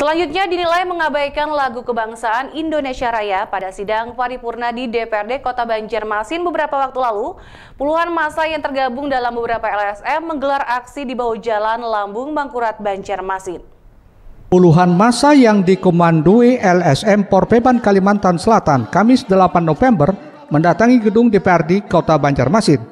Selanjutnya dinilai mengabaikan lagu kebangsaan Indonesia Raya pada sidang paripurna di DPRD Kota Banjarmasin beberapa waktu lalu. Puluhan masa yang tergabung dalam beberapa LSM menggelar aksi di bawah jalan Lambung Mangkurat Banjarmasin. Puluhan masa yang dikomandoi LSM Porpeban Kalimantan Selatan Kamis 8 November mendatangi gedung DPRD Kota Banjarmasin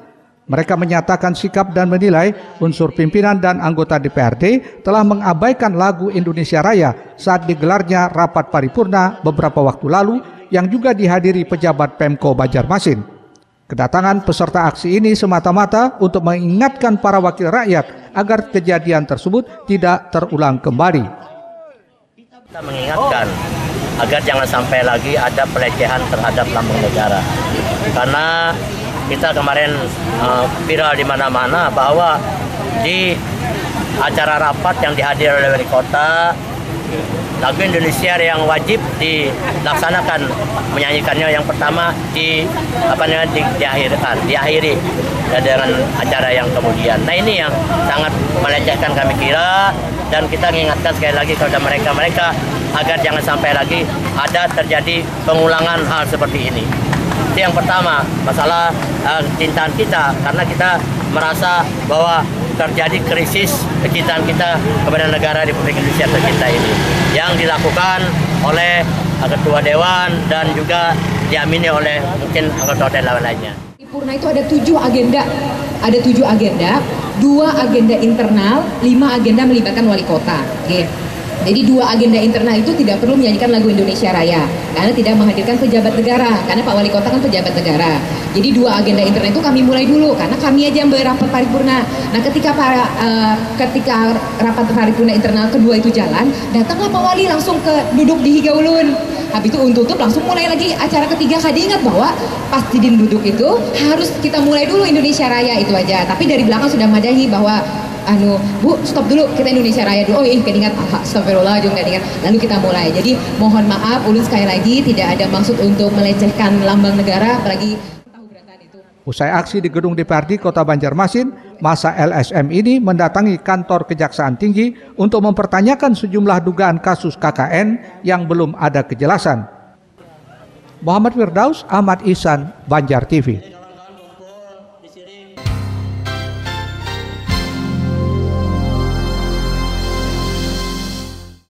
mereka menyatakan sikap dan menilai unsur pimpinan dan anggota DPRD telah mengabaikan lagu Indonesia Raya saat digelarnya rapat paripurna beberapa waktu lalu yang juga dihadiri pejabat Pemko Banjarmasin. Kedatangan peserta aksi ini semata-mata untuk mengingatkan para wakil rakyat agar kejadian tersebut tidak terulang kembali. Kita mengingatkan agar jangan sampai lagi ada pelecehan terhadap lambang negara. Karena kita kemarin uh, viral di mana-mana bahwa di acara rapat yang dihadiri oleh wali kota lagu Indonesia yang wajib dilaksanakan menyanyikannya yang pertama di apa namanya di, diakhirkan diakhiri dengan acara yang kemudian. Nah ini yang sangat melecehkan kami kira dan kita mengingatkan sekali lagi kepada mereka mereka agar jangan sampai lagi ada terjadi pengulangan hal seperti ini. Itu yang pertama, masalah uh, kecintaan kita karena kita merasa bahwa terjadi krisis kecintaan kita kepada negara Republik Indonesia tercinta ini yang dilakukan oleh ketua dewan dan juga diamini oleh mungkin anggota dewan lainnya. Purna itu ada tujuh agenda, ada tujuh agenda, dua agenda internal, lima agenda melibatkan wali kota. Oke. Jadi dua agenda internal itu tidak perlu menyanyikan lagu Indonesia Raya karena tidak menghadirkan pejabat negara karena Pak Wali Kota kan pejabat negara. Jadi dua agenda internal itu kami mulai dulu karena kami aja yang berapat paripurna. Nah ketika para uh, ketika rapat paripurna internal kedua itu jalan, datanglah Pak Wali langsung ke duduk di Higaulun. Habis itu untuk tutup langsung mulai lagi acara ketiga. Kadi ingat bahwa pas di duduk itu harus kita mulai dulu Indonesia Raya itu aja. Tapi dari belakang sudah madahi bahwa anu bu stop dulu kita Indonesia Raya dulu. Oh iya ingat astagfirullah juga ingat lalu kita mulai. Jadi mohon maaf ulun sekali lagi tidak ada maksud untuk melecehkan lambang negara apalagi Usai aksi di gedung DPRD Kota Banjarmasin, masa LSM ini mendatangi kantor Kejaksaan Tinggi untuk mempertanyakan sejumlah dugaan kasus KKN yang belum ada kejelasan. Muhammad Firdaus, Ahmad Ihsan, Banjar TV.